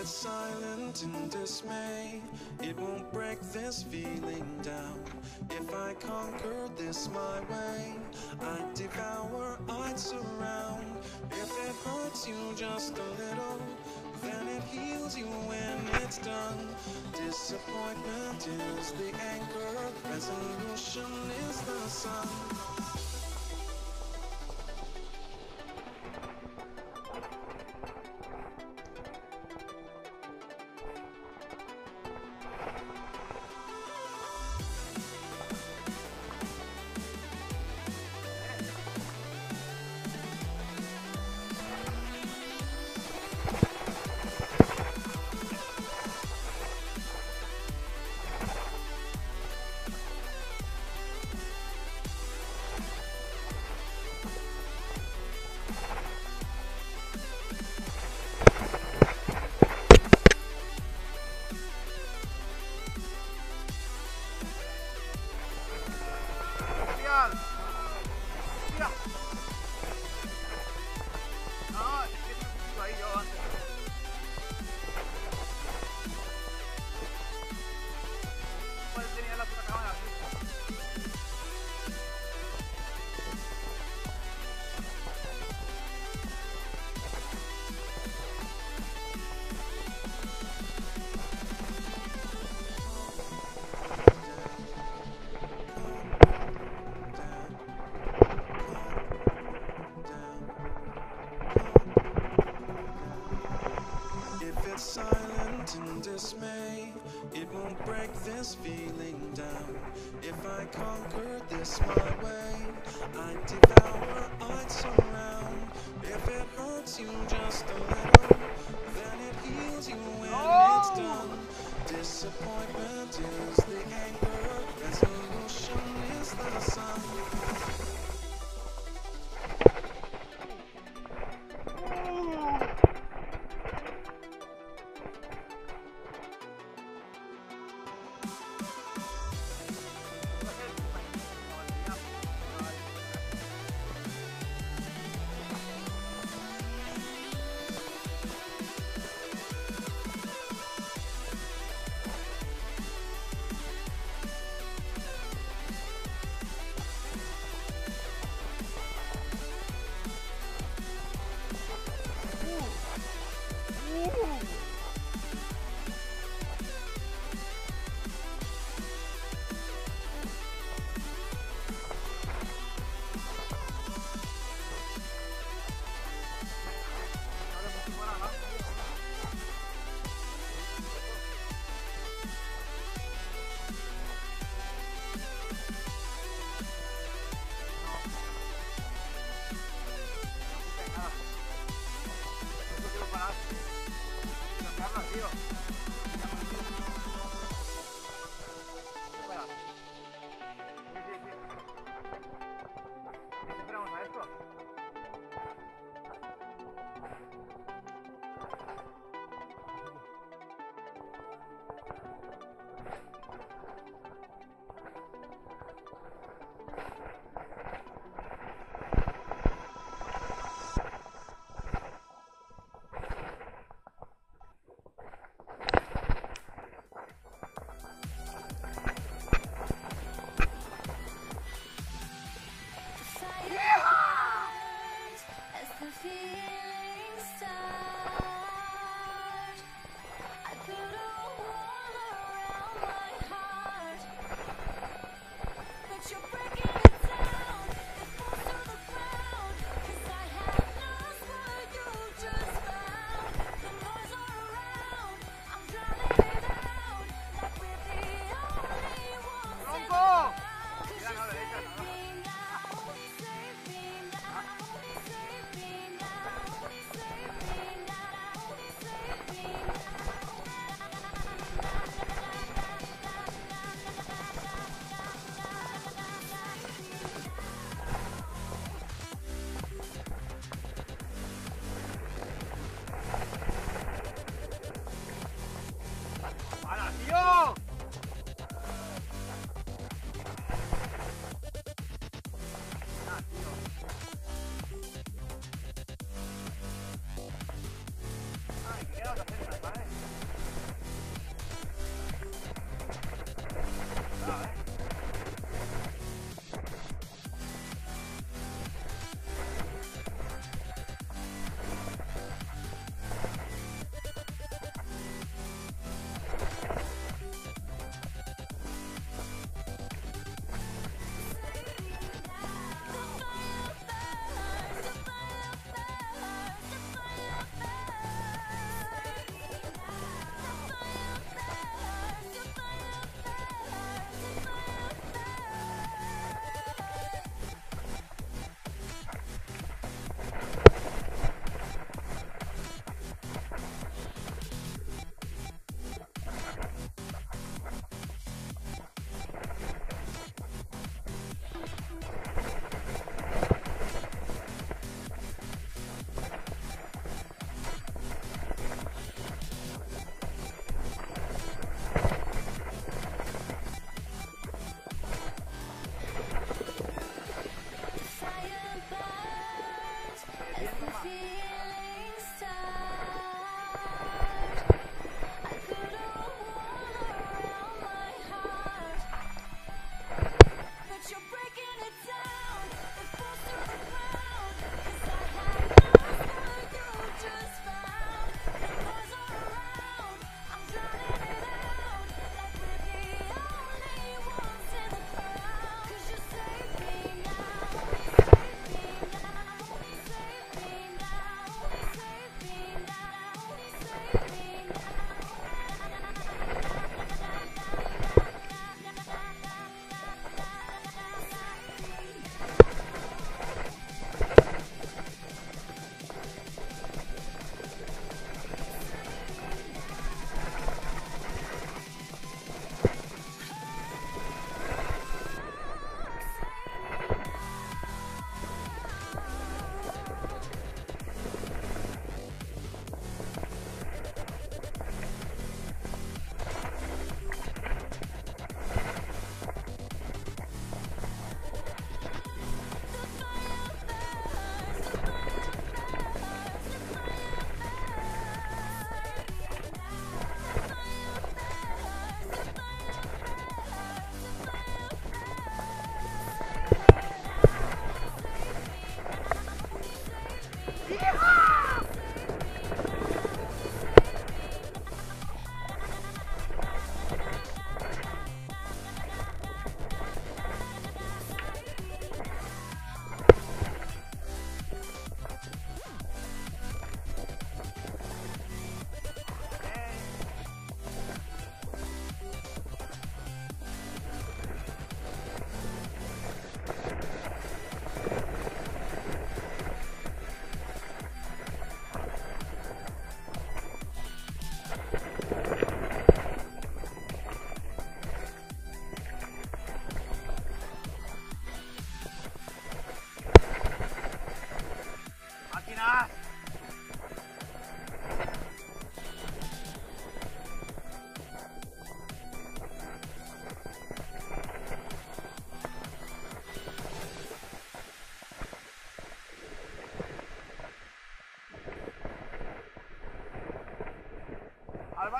it's silent in dismay, it won't break this feeling down. If I conquer this my way, I'd devour, I'd surround. If it hurts you just a little, then it heals you when it's done. Disappointment is the anchor, resolution is the sun.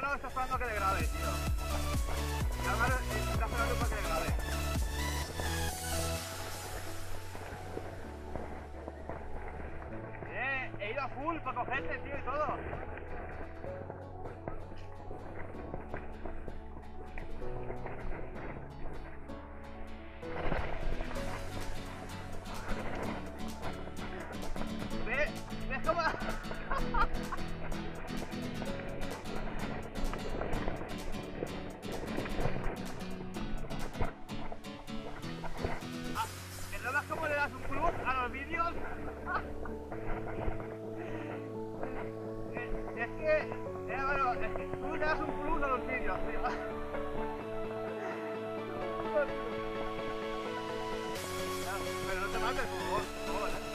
Álvaro está esperando que le grabe, tío. Y Álvaro está esperando para que le grabe. Eh, he ido a full para cogerte, tío, y todo. 你又开了一只乌龟啊，老弟！啊，但是。